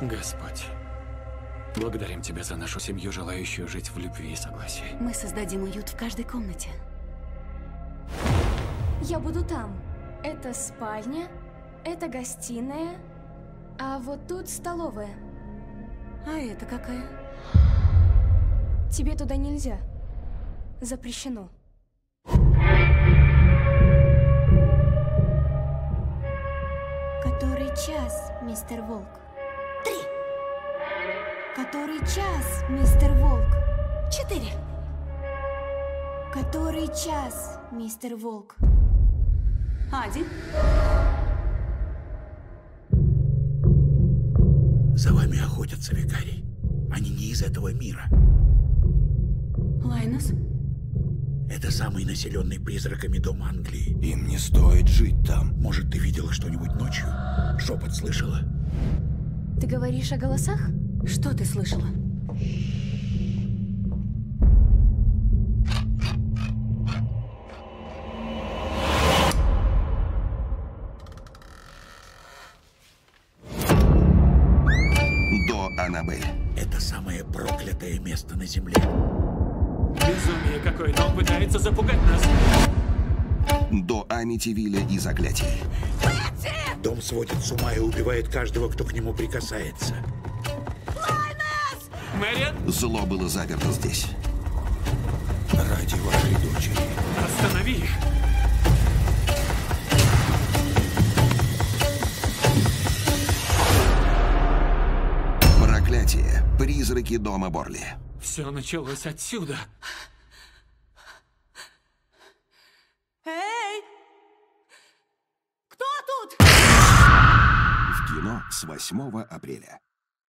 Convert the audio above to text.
Господь, благодарим Тебя за нашу семью, желающую жить в любви и согласии. Мы создадим уют в каждой комнате. Я буду там. Это спальня, это гостиная, а вот тут столовая. А это какая? Тебе туда нельзя. Запрещено. Который час, мистер Волк? Который час, мистер Волк? четыре. Который час, мистер Волк? Один. За вами охотятся, викарий. Они не из этого мира. Лайнус? Это самый населенный призраками дом Англии. Им не стоит жить там. Может, ты видела что-нибудь ночью? Шепот слышала? Ты говоришь о голосах? Что ты слышала? До Аннабель. Это самое проклятое место на земле. Безумие какое-то, он пытается запугать нас. До Амитивилля и заклятий. Дом сводит с ума и убивает каждого, кто к нему прикасается. Мэриан, Зло было заперто здесь. Ради вашей дочери. останови их. Проклятие. Призраки дома Борли. Все началось отсюда. Эй! Кто тут? В кино с 8 апреля.